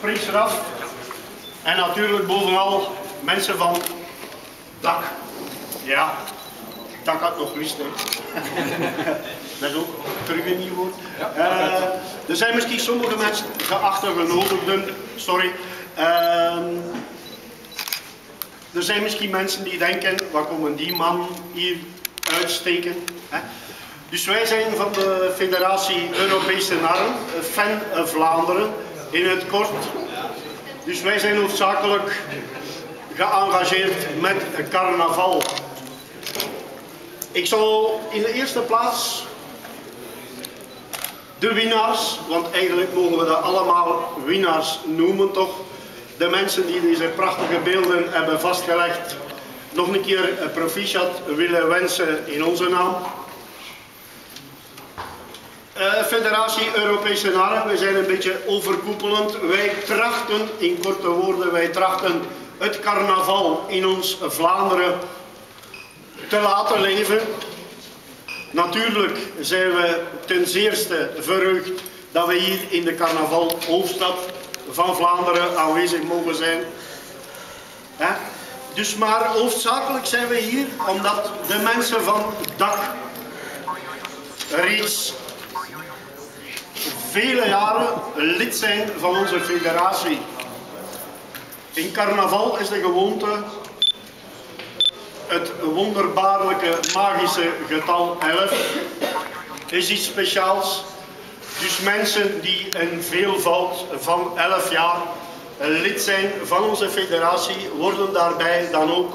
springt eraf. En natuurlijk bovenal mensen van dak. Ja, dat had nog. Hè. Dat is ook terug een nieuw woord. Eh, er zijn misschien sommige mensen, geachte genodigden, sorry. Ehm, er zijn misschien mensen die denken, wat komen die man hier uitsteken? Hè? Dus wij zijn van de Federatie Europese Narren, Fan Vlaanderen in het kort. Dus wij zijn hoofdzakelijk geëngageerd met carnaval. Ik zal in de eerste plaats de winnaars, want eigenlijk mogen we dat allemaal winnaars noemen toch, de mensen die deze prachtige beelden hebben vastgelegd, nog een keer proficiat willen wensen in onze naam. Uh, Federatie Europese Naren, wij zijn een beetje overkoepelend. Wij trachten, in korte woorden, wij trachten het carnaval in ons Vlaanderen te laten leven. Natuurlijk zijn we ten zeerste verheugd dat we hier in de carnaval hoofdstad van Vlaanderen aanwezig mogen zijn. Dus maar hoofdzakelijk zijn we hier omdat de mensen van DAC reeds vele jaren lid zijn van onze federatie. In carnaval is de gewoonte het wonderbaarlijke magische getal 11 is iets speciaals. Dus mensen die een veelvoud van 11 jaar lid zijn van onze federatie, worden daarbij dan ook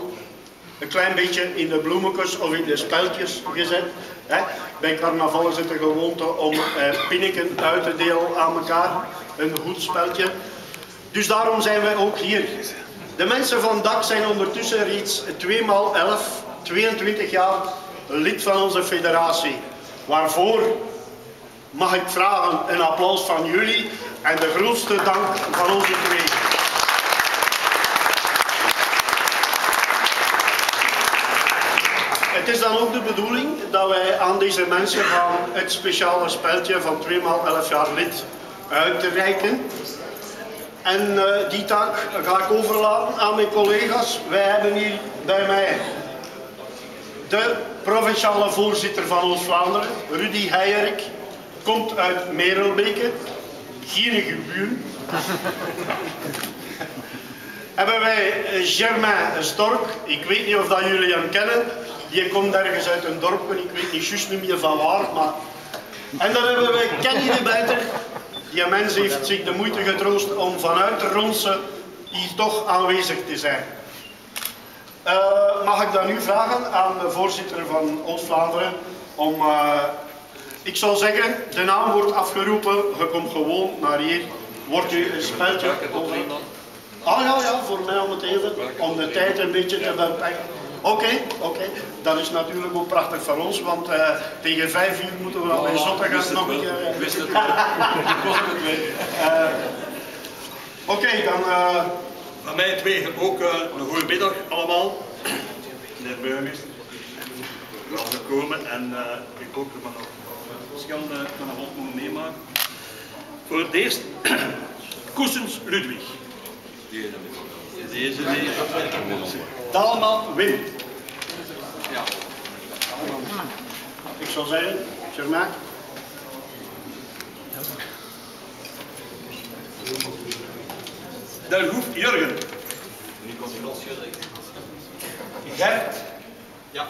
een klein beetje in de bloemetjes of in de speltjes gezet. Bij carnaval is het de gewoonte om eh, pinneken uit te delen aan elkaar. Een goed speltje. Dus daarom zijn wij ook hier. De mensen van DAC zijn ondertussen reeds 2 x 11, 22 jaar lid van onze federatie. Waarvoor mag ik vragen een applaus van jullie en de grootste dank van onze twee. Het is dan ook de bedoeling dat wij aan deze mensen gaan het speciale speltje van 2 x 11 jaar lid uitreiken. En uh, die taak ga ik overlaten aan mijn collega's. Wij hebben hier bij mij de provinciale voorzitter van Oost-Vlaanderen, Rudy Heijerik, komt uit Merelbeke, geen geburen. hebben wij Germain Stork, ik weet niet of dat jullie hem kennen, die komt ergens uit een dorp, ik weet niet juist niet meer van waar, maar... En dan hebben wij Kenny de Bijter, die mens heeft zich de moeite getroost om vanuit de Ronse hier toch aanwezig te zijn. Uh, mag ik dan nu vragen aan de voorzitter van Oost-Vlaanderen om, uh, ik zou zeggen, de naam wordt afgeroepen, je komt gewoon naar hier, wordt u een speltje. Ah ja, ja, voor mij om het even, om de tijd een beetje te beperken. Oké, oké. Dat is natuurlijk ook prachtig voor ons, want uh, tegen vijf uur moeten we dan bij Zottegem nog een keer... Uh, wist het uh, Oké, dan... Van mij twee ook een goede middag allemaal. Meneer burgemeester. We gekomen en ik hoop dat we nog verschillende van een mogen meemaken. Voor het eerst, Koesens Ludwig. Deze, deze. Dalman Wim. Ja. Ik zal zeggen, Germain. Del Hoef Jurgen. Gert. Ja.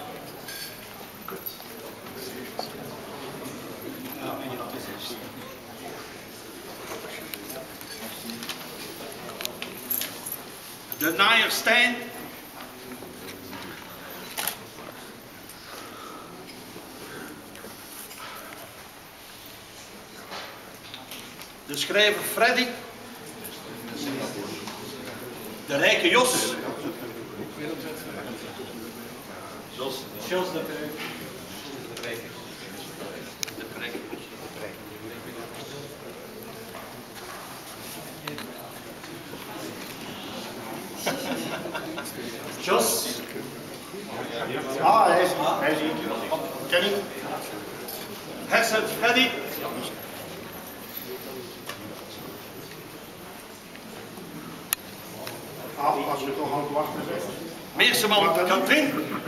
De naaier Stijn. De schrijver Freddy. De rijke Jos. Jos. Jos de. Jos. Ah, hij is, hij is hier. Kenny. Freddy. Als we toch aan het wachten zijn. Meesterman Katrien. Een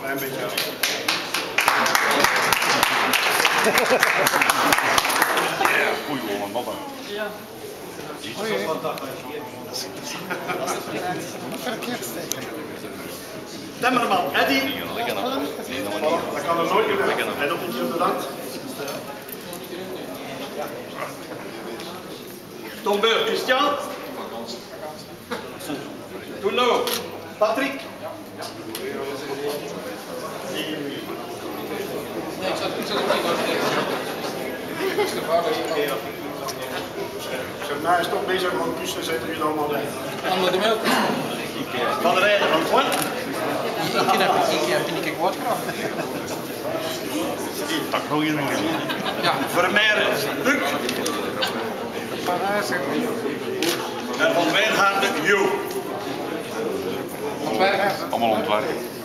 klein beetje. Goeie jongen, mama. Temmerman Eddy. Dat kan er nooit gebeuren. En nog een keer. Tombeur Christian. Toelo Patrick. Germain is toch bezig om tussen zetten jullie allemaal. Onder de melk. Van der Rijden. Ik ken dat ik heb niet ik wat kracht. Tak nog eens. Ja, Vermeijren Luc. En van Wijngaarden Jo. ontwerp. Allemaal ontwerpen.